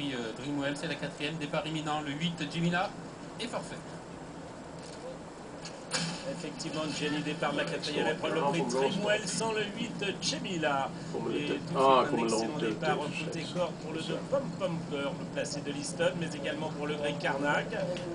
prix euh, Dreamwell, c'est la quatrième. Départ imminent, le 8 Jimina et forfait. Effectivement, Jenny départ la quatrième épreuve, le prix Trimwell sans le 8 Chemila. Et tout Ah, un excellent départ de- côté corps pour le 2 Pom Pom Cœur, le placé de Liston, mais également pour le grec Carnac.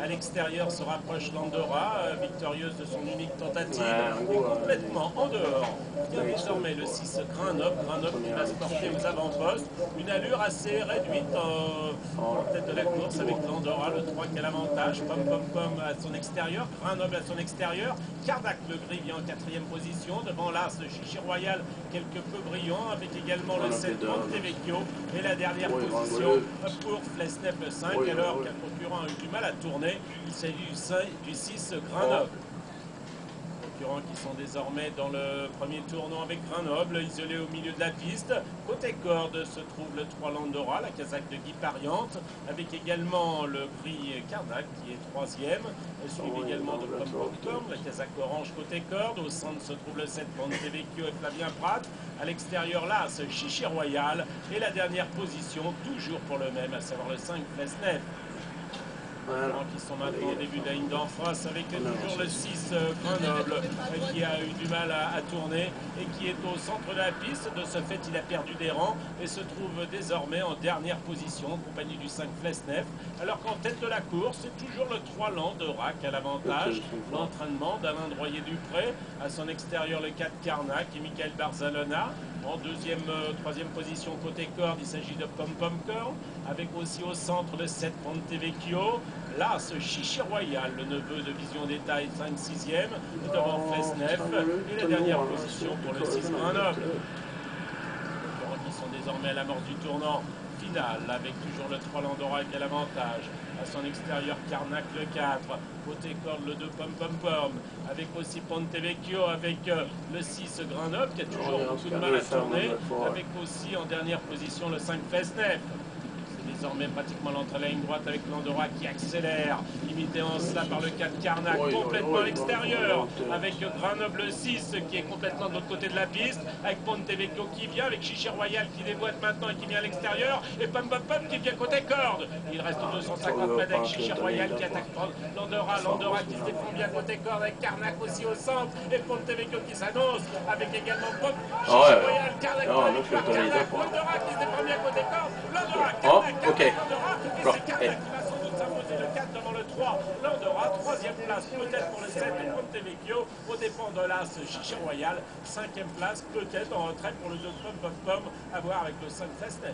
À l'extérieur se rapproche Landora, euh, victorieuse de son unique tentative, et complètement en dehors. Vient désormais le 6 Grinop, Grinop qui va se porter aux avant-postes. Une allure assez réduite euh, en tête de la course avec Landora, le 3 qui a l'avantage. Pom Pom Pom à son extérieur, Grinop à son extérieur. Cardac le gris vient en quatrième position. Devant l'As de Chichi Royal, quelque peu brillant, avec également le Voilà, 7 c'est dingue. Montevecchio. Et la dernière position pour Flesnep le 5, Oui, alors qu'un concurrent a eu du mal à tourner. Il s'agit du 5 du 6 Grenoble. Concurrents qui sont désormais dans le premier tournant avec Grenoble, isolé au milieu de la piste. Côté corde se trouve le 3 Landora, la casaque de Guy Pariante, avec également le prix Carnac qui est troisième, suivi Oui, également de Popcorn, la casaque orange côté corde. Au centre se trouve le 7 Montevecchio et Flavien Prat. À l'extérieur, là, ce Chichi Royal. Et la dernière position, toujours pour le même, à savoir le 5 Flesnef. Voilà. qui sont maintenant au début de la ligne d'en avec toujours le 6 euh, Grenoble euh, qui a eu du mal à, à tourner et qui est au centre de la piste. De ce fait, il a perdu des rangs et se trouve désormais en dernière position en compagnie du 5 Flesnef. Alors qu'en tête de la course, c'est toujours le 3 Landera qui a l'avantage. L'entraînement d'Alain Droyer-Dupré. À son extérieur, le 4 Carnac et Michael Barzalona. En deuxième, euh, troisième position côté corde, il s'agit de Pom Pom Corn, avec aussi au centre le 7 Montevecchio. Là, ce Chichi Royal, le neveu de Vision Détail, 5 6e, devant Flesnef. Et la dernière position pour le 6 Grenoble. Les concurrents qui sont désormais à l'amorce du tournant final, avec toujours le 3 Landora qui a l'avantage. À son extérieur, Carnac le 4. Côté corde, le 2 Pom Pom Pom. Avec aussi Pontevecchio, avec euh, le 6 Grenoble qui a toujours beaucoup de mal à tourner. Avec aussi en dernière position le 5 Fesnef. Désormais pratiquement l'entrée la ligne droite avec Landora qui accélère, limité en cela par le 4 Carnac, Oui, oui, complètement à l'extérieur, avec Grenoble 6 qui est complètement de l'autre côté de la piste, avec Pontevecchio qui vient, avec Chichi Royal qui déboîte maintenant et qui vient à l'extérieur, et Pom Pom Pom qui vient côté corde. Il reste 250 mètres avec Chichi Royal qui attaque Landora, Landora qui se défend bien côté corde, avec Carnac aussi au centre, et Pontevecchio qui s'annonce, avec également Chichi Ah ouais. Royal, Carnac, Ah, pour la donc, victoire, le temps, il est Carnac, d'accord. Landora qui se défend bien côté corde, Landora, Oh, Carnac, ok. Carnac, Landora, et Bon, c'est Carnac eh. qui va sans doute s'imposer le 4 devant le 3. Landora, troisième place peut-être pour le 7 de Pontevecchio, au dépend de l'As Chichi Royal. Cinquième place peut-être en retrait pour le 2 Pom Pom à voir avec le 5 Festnet.